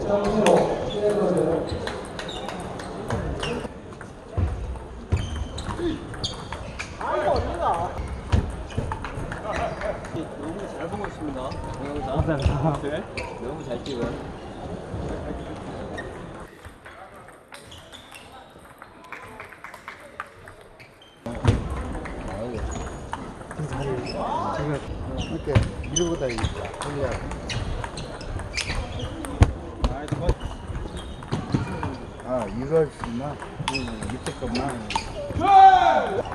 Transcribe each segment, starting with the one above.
정신호, 최거제 너무 잘 보고 있습니다. 감사합니다. 네. 너무 잘 찍어요. 이렇게 이러고다 돌려. 아 이거 할 수 있나? 응, 밑에 것만.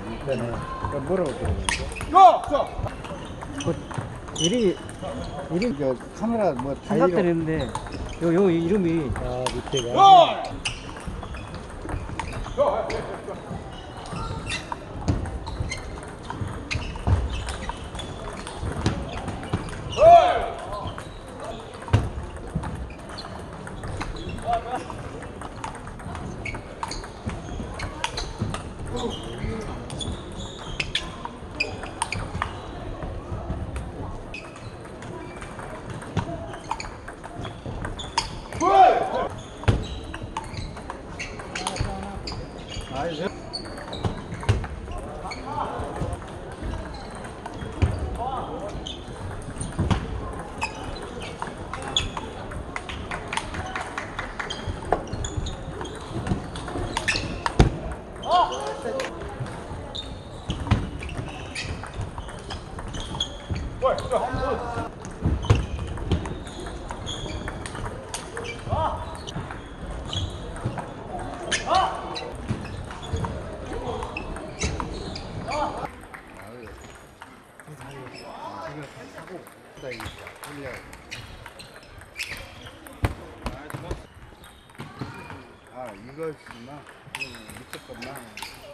밑에는 그 뭐라고 그러는데? 그 일이 일이 이거 카메라 뭐다 생각되는데 요, 요 이름이 아 밑에가. 다 이거. 아 이거 할수 있나?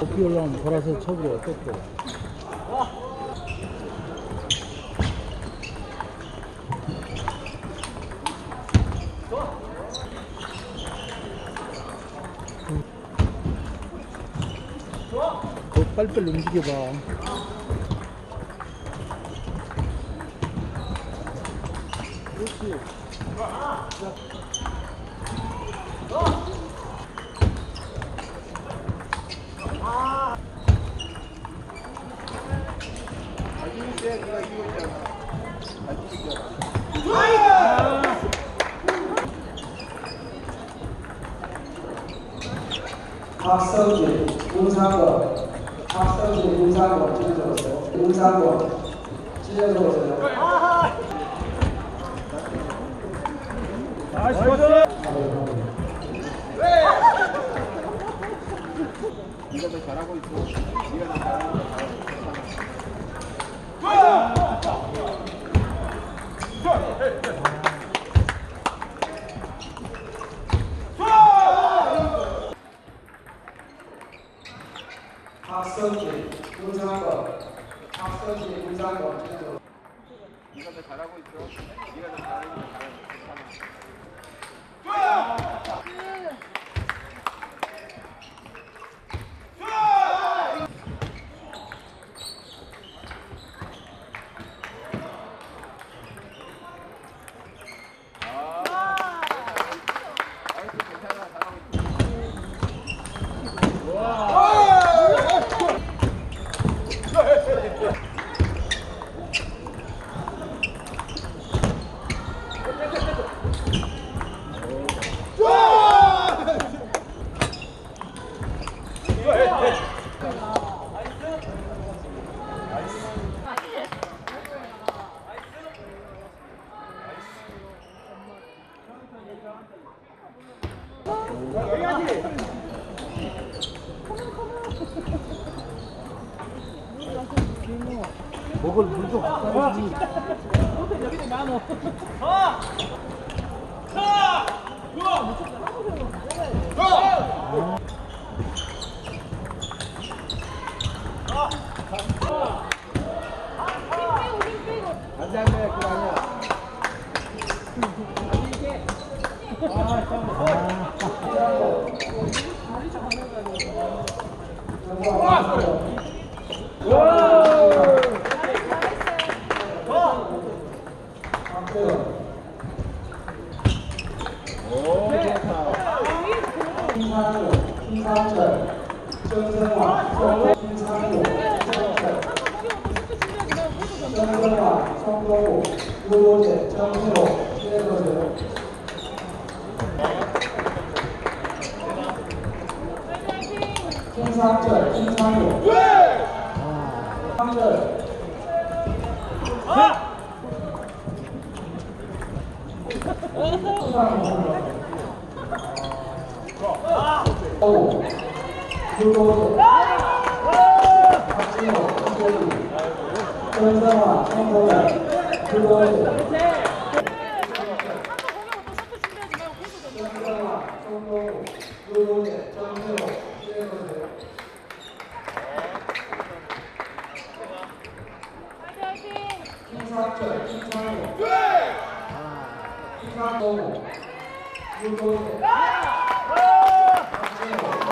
높이 올라오면 돌아서 쳐버려 또그 빨리빨리 움직여봐. 박성진, 윤상권, 박성진, 윤상권 찢어졌어요. 윤상권 찢어졌어요. 네가 더 잘하고 있어. 네가 더 잘하는 거잘 걸 물고 가야지. 안돼 안돼 그거 아니야. 오 좋다. 김상우, 김상철, 정성화, 김상우, 김상철, 정성화, 성동우, 유호재, 정세호, 최거세요. 김상철, 김상우, 상철, 오, 유호재, 박진호, 성동우, 유호재, 정세호, 최거세요. 김상철, 김상우, 김상동, 유도재, 아이고.